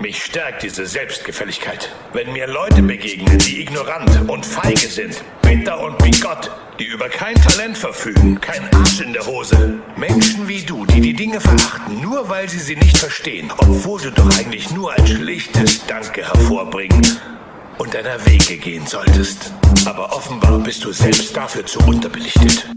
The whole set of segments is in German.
Mich stärkt diese Selbstgefälligkeit. Wenn mir Leute begegnen, die ignorant und feige sind, bitter und bigott, die über kein Talent verfügen, kein Arsch in der Hose. Menschen wie du, die die Dinge verachten, nur weil sie sie nicht verstehen, obwohl du doch eigentlich nur ein schlichtes Danke hervorbringen und deiner Wege gehen solltest. Aber offenbar bist du selbst dafür zu unterbelichtet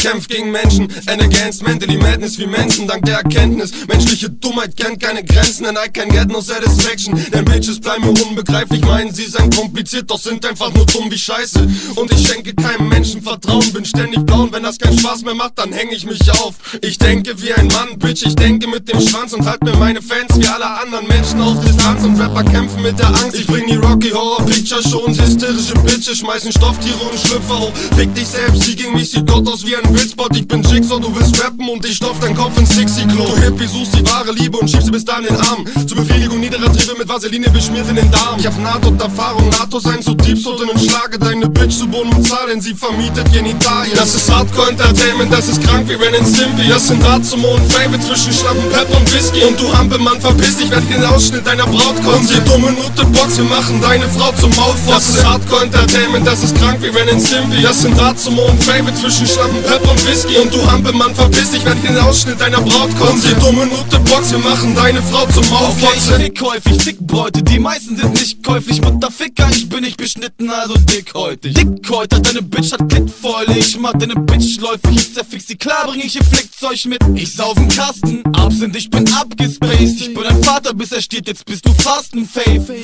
kämpf gegen Menschen and against mentally madness wie Menschen dank der Erkenntnis. Menschliche Dummheit kennt keine Grenzen and I can get no satisfaction. Denn Bitches bleiben mir unbegreiflich, meinen sie seien kompliziert, doch sind einfach nur dumm wie Scheiße. Und ich schenke keinem Menschen Vertrauen, bin ständig und wenn das keinen Spaß mehr macht, dann häng ich mich auf. Ich denke wie ein Mann, Bitch, ich denke mit dem Schwanz und halt mir meine Fans wie alle anderen Menschen auf Distanz und Rapper kämpfen mit der Angst. Ich bring die Rocky Horror Picture schon, hysterische Bitches schmeißen Stofftiere und Schlüpfer hoch. Fick dich selbst, sie gegen mich sieht Gott aus wie ein Wildspot, ich bin Jigsaw, du willst rappen und ich stopf dein Kopf ins Dixie-Klo. Du Hippie suchst die wahre Liebe und schiebst sie bis dahin in den Arm. Zur Befriedigung niederer Triebe mit Vaseline beschmiert in den Darm. Ich hab Nahtoderfahrung, NATO sein zu Diebsot und schlage deine Bitch zu Boden und zahl, denn sie vermietet Genitalien. Das ist Hardcore Entertainment, das ist krank wie Ren and Stimpy. Das sind Draht zum Mond, Favorite zwischen Schlampen, Pep und Whisky. Und du Hampelmann, verpiss dich, werd den Ausschnitt deiner Braut kotzen. Sie dumme Nutte Box, wir machen deine Frau zum Maulfotze. Das ist Hardcore Entertainment, das ist krank wie Ren and Stimpy. Das sind Draht zum Mond, Favorite zwischen Schlampen, Pep und Whisky. Und du Hampelmann, verpiss dich, wenn den Ausschnitt deiner Braut kommt. Sie dumme Nutte Box, wir machen deine Frau zum Maulfotze. Okay, ich fick häufig, fick Beute, die meisten sind nicht käuflich. Mutterficker, ich bin nicht beschnitten, also dickhäutig. Dickhäuter, deine Bitch hat Klickfäule. Ich mach deine Bitch läufig, ich zerfix sie, klar bring ich ihr Flickzeug mit. Ich sauf im Kasten, absent, ich bin abgespaced. Ich bin ein Vater, bis er steht, jetzt bist du fast ein Fave.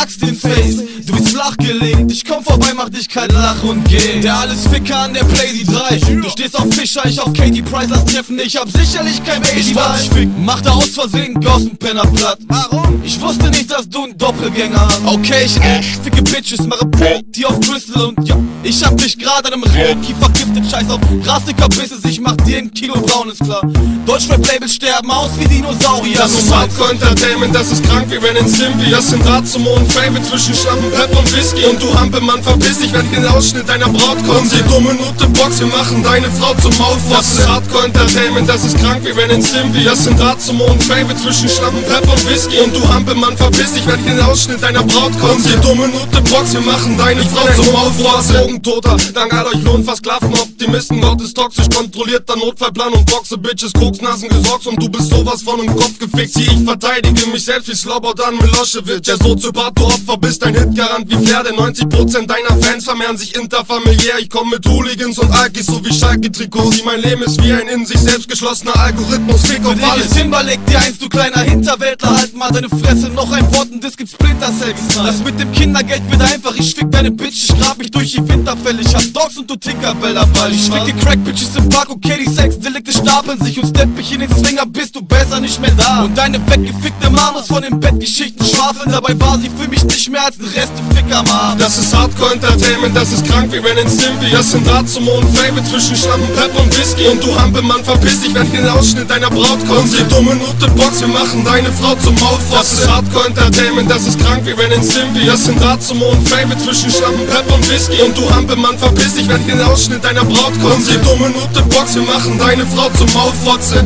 Axt in Face, du bist flachgelegt. Ich komm vorbei, mach dich kalt, lach und geh. Der alles Ficker an der Playsy 3. Du stehst auf Fischer, ich auf Katie Price, lass treffen. Ich hab sicherlich kein Baby. Ich wollte dich ficken, mach da aus Versehen Gossenpenner platt. Warum? Ich wusste nicht, dass du ein Doppelgänger hast. Okay, ich äh, ficke Bitches, mache die auf Bristol und ja. Ich hab dich gerade an einem Rauki vergiftet, scheiß auf Rastiker Bisses, ich mach dir ein Kilo braun, ist klar. Deutschrap-Labels sterben aus wie Dinosaurier. Das ist Hardcore Entertainment, das ist krank wie Ren and Stimpy. Das sind zum Mond, Favorite zwischen Schlampen, Pep und Whisky. Und du Hampelmann, verpiss dich, wenn den Ausschnitt deiner Braut kommt. Sie dumme Nutte Box, wir machen deine Frau zum Maulfotze. Das ist Hardcore Entertainment, das ist krank wie Ren and Stimpy. Das sind Draht zum Mond, Favorite zwischen Schlampen, Pep und Whisky. Und du Hampelmann, verpiss dich, wenn den Ausschnitt deiner Braut kommt. Sie dumme Nutte Box, wir machen deine Frau zum Maulfotze. Drogentoter, dank all euch lohnt versklaven Optimisten. Gott ist toxisch, kontrollierter Notfallplan und Boxe, Bitches, Koksnasen gesorgt und du bist sowas von im Kopf gefixt. Hier, ich verteidige mich selbst wie Slobodan Milosevic. Der Soziopath, du Opfer bist ein Hitgarant wie Flair. Denn 90% deiner Fans vermehren sich interfamiliär. Ich komm mit Hooligans und Alkis, so wie Schalke-Trikots. Mein Leben ist wie ein in sich selbst geschlossener Algorithmus. Fick auf alles. Timberlake, dir eins, du kleiner Hinterwäldler. Halt mal deine Fresse, noch ein Wort und es gibt Splinter Cells. Das mit dem Kindergeld wird einfach. Ich fick deine Bitch, ich grab mich durch die Winterfälle. Ich hab Dogs und du Tinkerbell Ball. Ich ficke Crack-Bitches im Park, okay, die Sex-Delikte stapeln sich und stepp ich in den Swinger, bist du besser nicht mehr da. Und deine weggefickte Mamas von den Bettgeschichten schwafeln, dabei war sie für mich nicht mehr als ein Resteficker, Mann. Das ist Hardcore Entertainment, das ist krank wie and Stimpy. Das sind Draht zum Mond, Favorite zwischen Schlampen, Pep und Whisky. Und du Hampelmann, verpiss dich, wenn den Ausschnitt deiner Braut kommt. Sie dumme Nutte Box, wir machen deine Frau zum Maulfotze. Das ist Hardcore Entertainment, das ist krank wie Ren and Stimpy. Das sind Draht zum Mond, Favorite zwischen Schlampen, Pep und Whisky. Und du Hampelmann, verpiss dich, wenn den Ausschnitt deiner Braut kommt. Sie dumme Nutte Box, wir machen deine Frau zum Maulfotze.